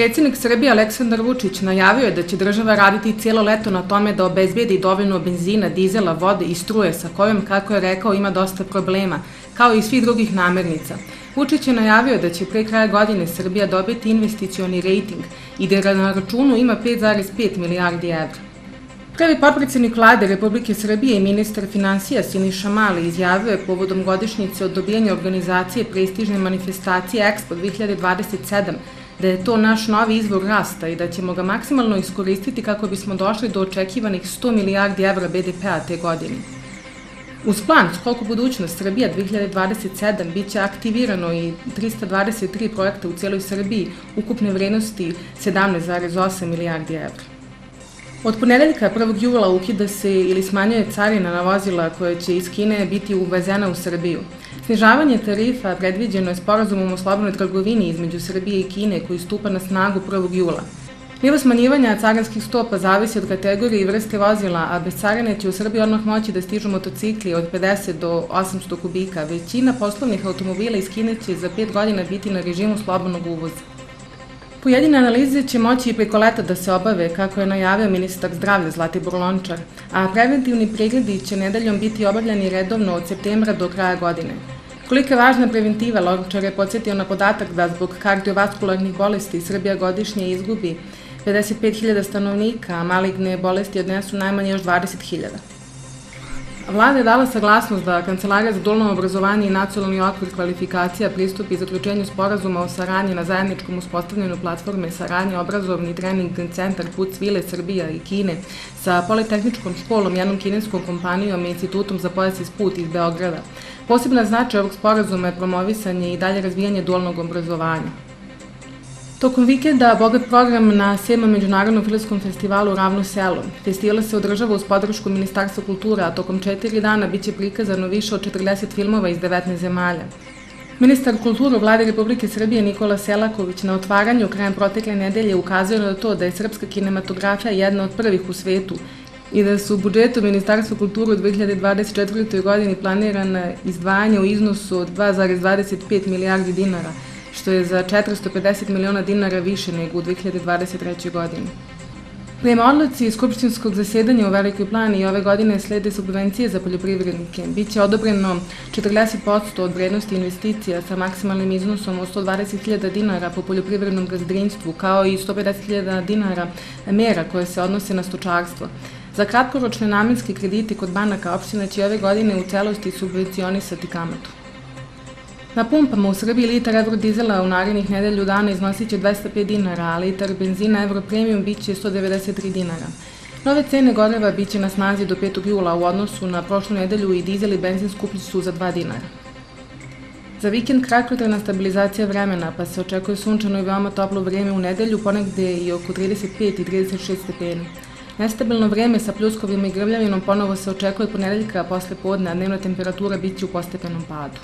Predsjednik Srbije Aleksandar Vučić najavio je da će država raditi cijelo leto na tome da obezbijedi dovoljno benzina, dizela, vode i struje sa kojom, kako je rekao, ima dosta problema, kao i svih drugih namernica. Vučić je najavio da će pre kraja godine Srbija dobiti investicioni rating i da na računu ima 5,5 milijardi evra. Prvi potpredsednik vlade Republike Srbije i ministar financija Siniša Mali izjavio je povodom godišnjice od dobijanja organizacije prestižne manifestacije Expo 2027 da je to naš novi izvor rasta i da ćemo ga maksimalno iskoristiti kako bismo došli do očekivanih 100 milijardi evra BDP-a te godine. Uz plan Skok u budućnost Srbija 2027 biće aktivirano i 323 projekta u cijeloj Srbiji ukupne vrednosti 17,8 milijardi evra. Od ponedeljka 1. jula ukida se ili smanjuje carina na vozila koje će iz Kine biti uvezena u Srbiju. Snižavanje tarifa predviđeno je sporazumom o slobodnoj trgovini između Srbije i Kine koji stupa na snagu 1. jula. Nivo smanjivanja carinskih stopa zavisi od kategorije i vrste vozila, a bez carine će u Srbiji odmah moći da stižu motocikli od 50 do 800 kubika. Većina poslovnih automobila iz Kine će za 5 godina biti na režimu slobodnog uvoza. Pojedine analize će moći i preko leta da se obave, kako je najavio ministar zdravlja Zlatibor Lončar, a preventivni pregledi će nedeljom biti obavljeni redovno od septembra do kraja godine. Kolika je važna preventiva, Lončar je podsjetio na podatak da zbog kardiovaskularnih bolesti Srbija godišnje izgubi 55.000 stanovnika, a maligne bolesti odnesu najmanje još 20.000. Vlada je dala saglasnost da Kancelarija za dualno obrazovanje i nacionalni okvir kvalifikacija pristupi zaključenju sporazuma o saradnji na zajedničkom uspostavljanju platforme saradnje obrazovni trening centar Put Svile Srbija i Kine sa Politehničkom školom, jednom kineskom kompanijom i institutom za pojas iz put iz Beograda. Posebna značaj ovog sporazuma je promovisanje i dalje razvijanje dualnog obrazovanja. Tokom vikenda bogat program na 7. Međunarodnom filmskom festivalu Ravno selo. Festival se održava uz podršku Ministarstva kultura, a tokom četiri dana biće prikazano više od 40 filmova iz 19 zemalja. Ministar kulturu vlade Republike Srbije Nikola Selaković na otvaranju krajem protekle nedelje ukazuje na to da je srpska kinematografija jedna od prvih u svetu i da su u budžetu Ministarstva kulture u 2024. godini planirane izdvajanje u iznosu od 2,25 milijardi dinara – što je za 450 miliona dinara više nego u 2023. godini. Prema odluci Skupštinskog zasedanja u Velikoj plani i ove godine slede subvencije za poljoprivrednike. Biće odobreno 40% od vrednosti investicija sa maksimalnim iznosom od 120.000 dinara po poljoprivrednom gazdrinstvu, kao i 150.000 dinara mera koje se odnose na stočarstvo. Za kratkoročne namenske kredite kod banaka opština će ove godine u celosti subvencionisati kamatu. Na pumpama u Srbiji litar eurodizela u narednih nedelju dana iznosit će 205 dinara, a litar benzina Euro Premium biće 193 dinara. Nove cene goreva biće na snazi do 5. jula u odnosu na prošlu nedelju i dizel i benzin skuplji su za 2 dinara. Za vikend kratkotrena stabilizacija vremena, pa se očekuje sunčano i veoma toplo vreme u nedelju, ponegde i oko 35 i 36 stepeni. Nestabilno vreme sa pljuskovima i grvljavinom ponovo se očekuje ponedeljka posle podne, a dnevna temperatura biće u postepenom padu.